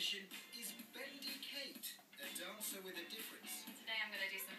competition is Bendy Kate, a dancer with a difference. Today I'm going to do some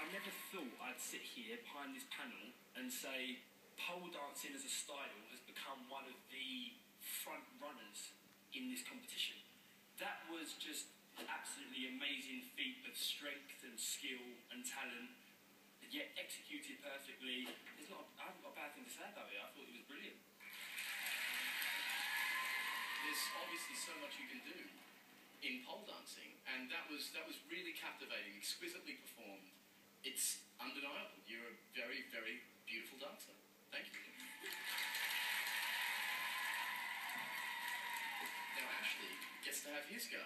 I never thought I'd sit here behind this panel and say pole dancing as a style has become one of the front runners in this competition. That was just an absolutely amazing feat of strength and skill and talent, yet executed perfectly. Not, I haven't got a bad thing to say about it. I thought it was brilliant. There's obviously so much you can do in pole dancing, and that was that was really captivating, exquisitely performed. It's undeniable. You're a very, very beautiful dancer. Thank you. Now Ashley gets to have his go. There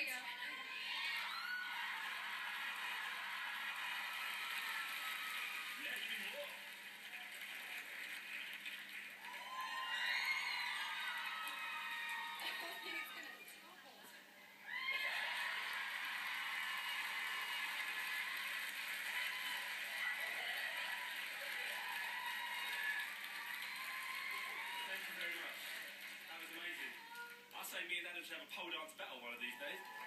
you go. Yeah, you do more. Thank you very much. That was amazing. I say me and Adam should have a pole dance battle one of these days.